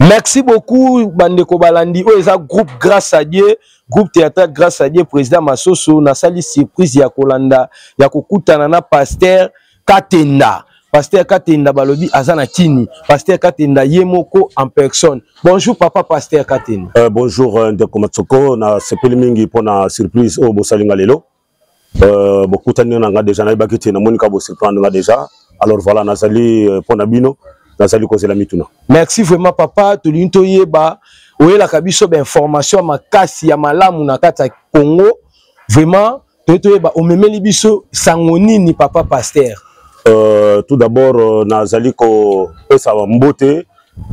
merci beaucoup bandeko balandi oyo eza groupe grâce à dieu groupe théâtral grâce à dieu président masoso nasali surprise ya kolanda ya kokutana na pasteur katenda pasteur katenda balobi aza na kini pasteur katenda ye moko en personne bonjour papa pasteur katenda euh, bonjour euh, ndeko matsoko nasepeli mingi mpo na surprise oyo bosali nga lelo Euh, bokutani na nga deja nayebaki te namoni ka bosurprendre nga deja alors voilà nazali euh, mpo na bino nazali kozela mituna merci vraiment papa tolingi toyeba oyelaka biso bainformation ya makasi ya malamu na kati ya congo vraiment toyei toyeba omemeli biso sango nini papa paster euh, tout d'abord euh, nazali kopesa mbote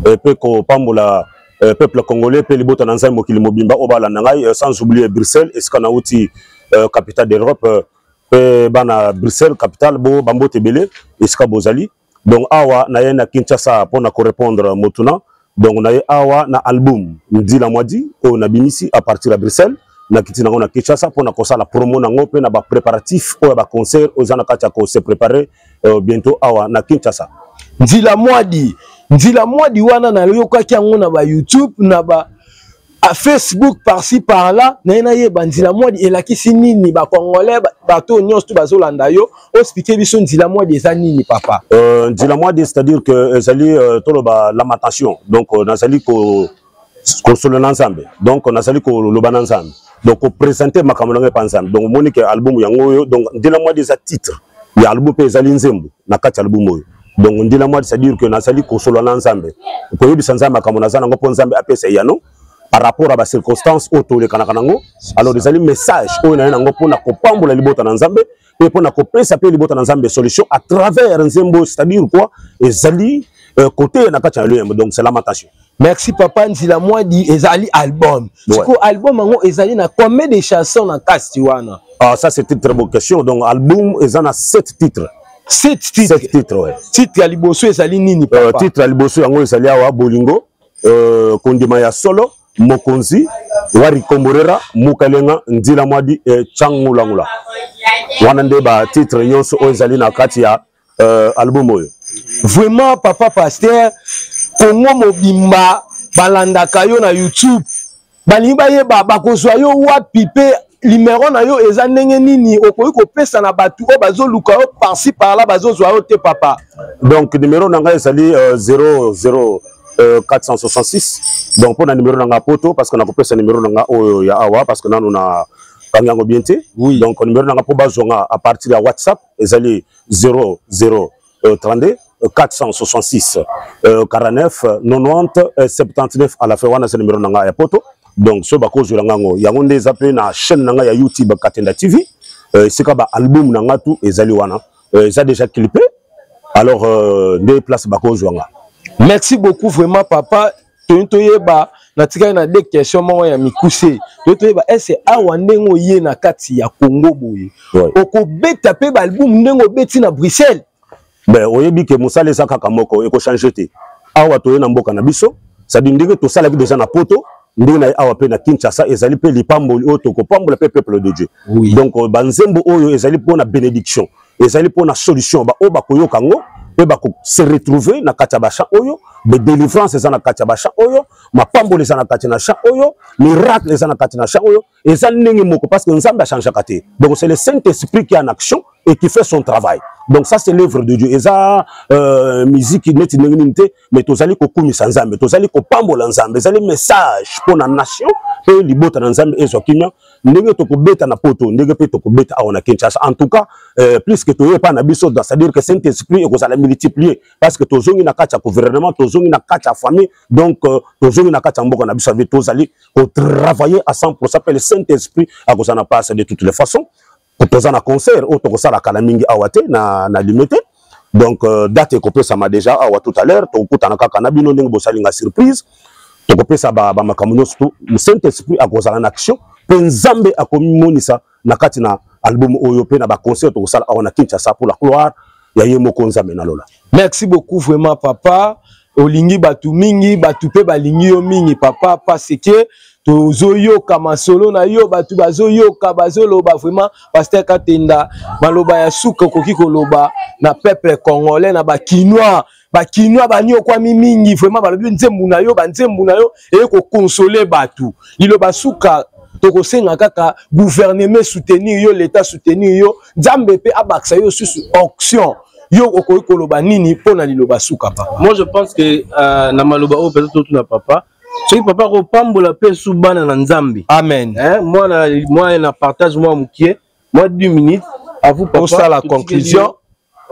mpe kopambola euh, peuple congolais mpe libota na nzambe mokili mobimba oyo balanda ngai euh, sans oublier bruxelles esika nauti euh, capitale d'europe mpe euh, bana bruxelles capitale bo bambote ebele esika bozali donc awa naye na kinshasa mpo na korepondre motuna donc naye awa na album ndila mwadi oyo nabimisi à partir ya bruxelles nakiti nango na kinshasa mpo na kosala promo nango mpe na bapréparatif oyo ya baconcert oyo eza na kati ya kose préparer euh, bientôt awa na kinshasa nzila mwadi nzila mwadi wana nayokaki yango na ba youtube na ba a facebook parci par là naye nayeba nzila mwadi elakisi nini bacongolais bato oyo nyonso to bazolanda yo ospike biso nzila mwadi eza nini papa euh, nzila mwadi c'est-à-dire que ezali euh, toloba lamentation donc euh, nazali ko kosolo na nzambe donc nazali koloba na nzambe donc kopresente makambo na ngai epa nzambe donc omoni ke albumu yango oyo donc ndila mwadi eza titre ya albumu mpe ezali nzembo na kati ya albumu oyo donc ndila mwadi c'est-à-dire que nazali kosolo na nzambe koyebisa nzambe makambo naza nango mpo nzambe apesa eyano par rapport à ba circonstances oyo tolekanaka nango alors ezali message oyo naye nango mpo na kopambola libota na nzambe mpe mpo na kopesa mpe libota na nzambe solution à travers nzembo c'est-à-dire quoi ezali euh, koteya na kati ya loyembo donc c'est lamentation merci papa nzila mwadi ezali album sikoyo ouais. album yango ezali na combien de chanson na kasti wana ah, ça c'est une très bonne question donc album eza na 7 titres sept titre, sept titre, ouais. titre ya liboso ezali nini euh, papa? Uh, titre ya liboso yango ezali awa bolingo euh, kondima ya solo mokonzi wari komborera mukalenga nzila mwadi eh, changulangula wana nde batitre nyonso oyo ezali na kati ya euh, album oyo vraiment papa pasteur kongo mobimba balandaka yo na youtube balingi bayeba bakozwa yo wapi mpe limero na yo eza ndenge nini okoki kopesa na bato oyo bazoluka yo parci parla bazozwa yo te papa donc numero na ngai ezali 00 euh, 466 euh, donc mpo na numero na ngai poto parce que nakopesa numero na ngai oyo ya awa parce que nanu na kangi yango bien te oui. donc numero na ngai mpo bazwa nga à partir ya whatsapp ezali 00 euh, 32 466 euh, 49 90 euh, 79 à la fin wana c'est numéro na ngai ya poto donc soki bakozwela ngai yango yango nde eza mpe na chaîne na ngai ya youtube katenda tv euh, esika euh, baalbum na ngai tu ezali wana euh, eza déjà clipe alors euh, nde place bakozwa ngai merci beaucoup vraiment papa toyini toyeba natikali na de question moko ya mikuse toyini toyeba ese awa ndenge oye na kati ya congo boye okobeta mpe baalbumu ndenge obeti na bruxelles ben oyebi ke mosala eza kaka moko ekochange te awa toye na mboka na biso cestadire ndenge tosalaki deja na poto ndenge na ye awa mpe na kinshasa ezali mpe lipamboli oyo tokopambola mpe peuple de dieu oui. donc euh, banzembo oyo ezali mpo na bénédiction ezali mpo na solution baoyo bakoyoka yango mpe bakose retrouver na kati ya bachan oyo délivrance eza na kati ya bachan oyo mapamboli eza na kati na chan oyo miracle eza na kati na chan oyo eza ndenge moko parce que nzambe achangeaka te donc c'est le saint esprit qui est en action et qui fait son travail donc ça c'est l'œuvre de dieu eza euh, musique neti ndenge nini te mais tozali kokumisa nzambe tozali kopambola nzambe ezali message mpo na nation mpe libota na nzambe ezwa kimia ndenge tokobeta na poto ndenge mpe tokobeta awa na kinshasa en tout cas euh, plus que toye epai na biso dans c'est à dire que saint esprit ekozala multiplier parce que tozongi na kati ya gouvernement tozongi na kati ya famille donc euh, tozongi na kati ya mboka na biso avi tozali kotravailler à 100 pourcent mpe le saint esprit akozala na place de toutes les façons toza na concert oyo tokosala kala mingi awa te na, na lime te donc euh, date ekopesama déjà awa tout à l'heure tokokutana kaka na bino ndenge bosali nga surprise tokopesa bamakambo nyonso tu saint esprit akozala na action mpe nzambe akomimonisa na kati na album oyo mpe na baconcert tokosala awa na kinshasa mpo la gloire ya ye moko nzambe na lola merci beaucoup vraiment papa olingi bato mingi bato mpe balingi yo mingi papa parce que tozoyoka masolo na yo bato bazoyoka bazoloba vraiment paster katenda maloba ya suka okoki koloba na peuple congolais na bakinois bakinois baniokwami mingi vraiment balobi nzembu na yo banzembu na yo eye kokonsole bato liloba suka tokosenga kaka gouvernement soutenir yo leta soutenir yo nzambe mpe abakisa yo susu auction yo okoki koloba nini mpo na liloba suka papa moi je pense que uh, na maloba oyo mpenza totuna papa soki papa akopambola mpe su bana na nzambe amen eh, mwana mwa na partage mwa mokie mwa 2 minutes à vous papa osala conclusion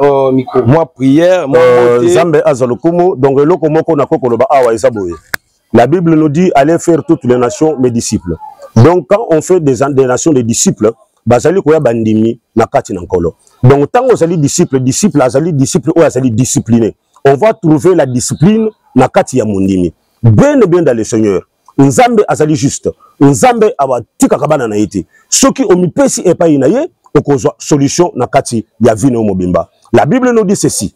Oh, mwa prière euh, nzambe aza lokumu donc eloko moko nakoki koloba awa eza boye la bible nous dit allez faire toutes les nations mes disciples donc quand on fait des, des nations des disciples bazali koya bandimi na kati na nkolo donc ntango ozali disciple disciple azali disciple oyo azali discipliné on va trouver la discipline na kati ya mondimi bien bien dans le seigneur nzambe azali juste nzambe abatikaka bana na ye te soki omipesi epai na ye okozwa solution na kati ya vie na yo mobimba la bible nous dit ceci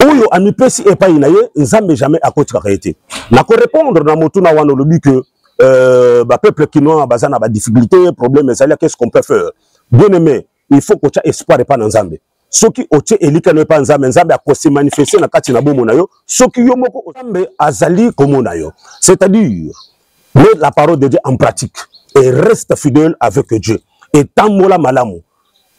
oyo amipesi epai na ye nzambe jamais akotikaka ye te nakorepondre na motuna wana olobi ke euh, bapeuple kinois baza na badifficulté problème ezali ya qu'est ce qu'on peut faire bien aimé il faut kotya espoir epai na nzambe soki otie elika no epa nzambe nzambe akose manifeste na kati na bomo na yo soki yo moko nzambe azali komona yo c'est-à-dire met la parole de dieu en pratique et reste fidèle avec dieu etambola malamu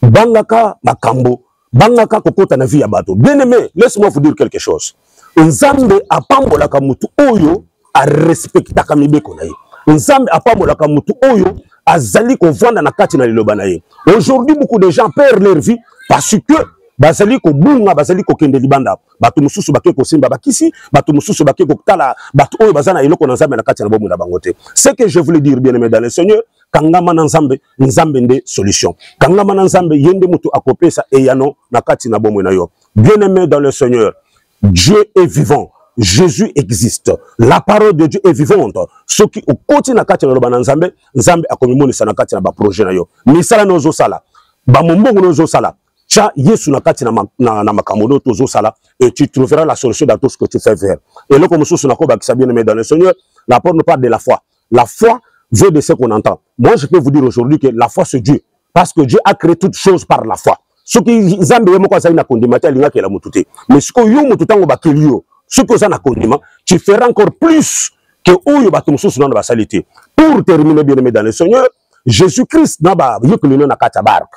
bangaka makambo bangaka kokota na vie ya bato bien aimé laisse moi vous dire quelque chose nzambe apambolaka motu oyo arespektaka mibeko na ye nzambe apambolaka motu oyo azali kovanda na kati na liloba na ye aujourd'hui beaucoup de gens perdent leur vie parce que bazali kobunga bazali kokende libanda bato mosusu bake kosimba bakisi bato mosusu bake kotala bato oyo baza na eloko na nzambe na kati ya bomoi na bango te ce que je voulais dire bien aimé dans le seigneur kangama na nzambe nzambe nde solution kangama na nzambe ye nde moto akopesa eyano na kati na bomoi na yo Bien aimé dans le Seigneur, Dieu est vivant. Jésus existe. La parole de Dieu est vivante. Ce qui au côté na kati na loba na Nzambe, Nzambe akomimonisa na kati na ba projet na yo. Misala na ozo sala, ba mombongo na ozo sala. Cha Yesu na kati na na, na makambo no tozo sala et tu trouveras la solution dans tout ce que tu fais faire. Et le comme sous na ko bakisa bien mais dans le Seigneur, la porte part de la foi. La foi vient de ce qu'on entend. Moi, je peux vous dire aujourd'hui que la foi, c'est Dieu. Parce que Dieu a créé toutes choses par la foi. soki nzambe ye moko azali na kondima te alingaki yela motu te mais sikoyo yo motu ntango bakeli yo soki oza na kondima tu feras encore plus que oyo bato mosusu nano basali te pour terminer bien aimé dans le seigneur jésus christ na bayekeli no na kati ya barke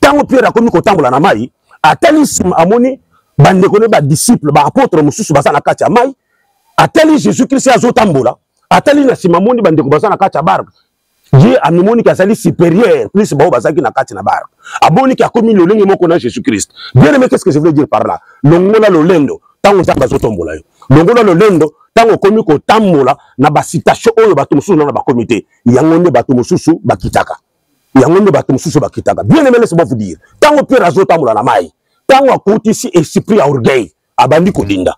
ntango pierre akomi kotambola na mai atali nsima amoni bandeko ne badisiple baapotre mosusu baza na kati ya mai atali jésus kristo azotambola atali na nsima amoni bandeko baza na kati ya barke ye amimoni ke azali supérieur plus baoyo bazalaki na kati na bar amoni ke akomi lolenge moko na jésus christ bien aimé qu'est ce que je voulais dire par là longola lolendo ntango nzambe azotombola yo longola lolendo ntango okomi kotambola na basitation oyo bato mosusu nana bakomi te yango nde bato mosusu bakitaka yango nde bato mosusu bakitaka bien aimé laisse moi vous dire ntango pierre azotambola na mai ntango akotisi esprit ya orgueil abandi kodinda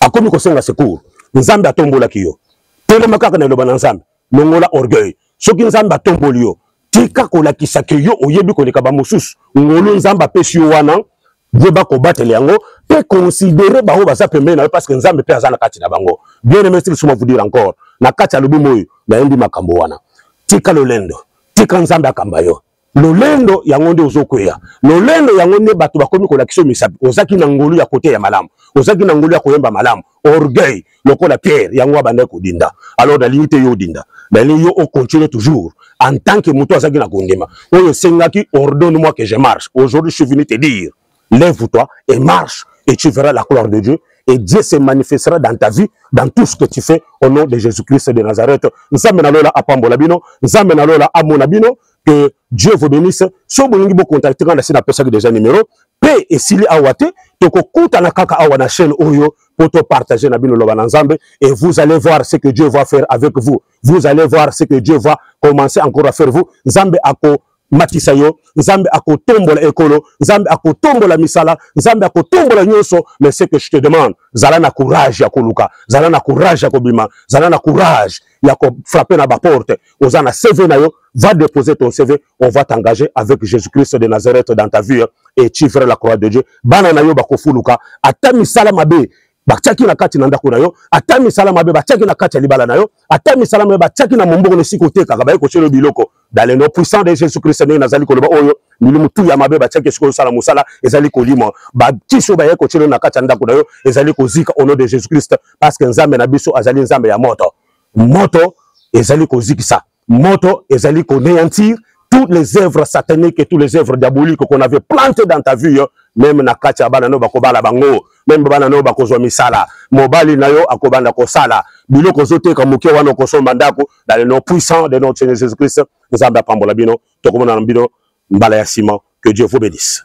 akomi kosenga secours nzambe atombolaki yo telema kaka na eloba na nzambe longola orgueil soki nzambe atomboli yo tika kolakisa ke yo oyebi koleka bamosusu ngolu nzambe apesi yo wana yeba kobatela yango mpe considere bango baza pembeni na yo parce que nzambe mpe aza na kati na bango bien aimé steve suma vous dire encore na kati ya lobumu oyo nayembi makambo wana tika lolendo tika nzambe akamba yo lolendo yango nde ozokweya lolendo yango nde bato bakomi kolakisa yo misapi ozaki na ngolu ya koteya malamu ozaki na ngolu ya koyemba malamu orgueil lokola pierre yango abandaki kodinda alors nalingi te yo odinda nalingi yo ocontinue toujours en tant que moto azalaki na kondima oyo esengaki ordonne moi que je marche aujourd'hui je suis venu te dire lève toi et marche et tu verras la gloire de dieu et Dieu se manifestera dans ta vie, dans tout ce que tu fais, au nom de Jésus-Christ de Nazareth. Nzambe na lola apambola bino, Nzambe na lola amona bino, que dieu vous bénisse soki bolingi bocontacte ngai nasi napesaki déjà numéro mpe esili awa te tokokutana kaka awa na chaîne oyo mpo topartage na bino loba na nzambe et vous allez voir ce que dieu va faire avec vous vous allez voir ce que dieu va commencer encore à faire vous nzambe ako matisa yo nzambe akotombola ekolo nzambe akotombola misala nzambe akotombola nyonso mais ce que je te demande zala na courage ya koluka zala na courage ya kobima zala na courage ya ko frapper na ba porte oza na CV na yo va déposer ton CV on va t'engager avec Jésus-Christ de Nazareth dans ta vie et tu verras la croix de Dieu bana na yo bakofuluka ata misala mabe batiaki na kati na ndako na yo ata misala mabe batiaki na kati ya libala na yo ata misala mabe batiaki na mombongo na esika otekaka baye kotyelo biloko dans le nom puissant de jésus christ ndenge nazali koloba oyo milimu tu ya mabe batiaki sikoyo osala mosala ezali kolimwa bakisi oyo bayei kotyelo na kati ya ndako na yo ezali kozika au nom de jésus christ parce que nzambe na biso azali nzambe ya moto moto ezali kozikisa moto ezali koneyantir toutes les œuvres sataniques et toutes les œuvres diaboliques qu'on avait plantées dans ta vie, même na katia bana no bakobala bango, même bana no bakozwa misala, mobali na yo akobanda kosala, biloko zote ka moke wana okosomba ndako, dans le nom puissant de notre Seigneur Jésus-Christ Nzambe apambola bino tokomona na bino mbala ya nsima que Dieu vous bénisse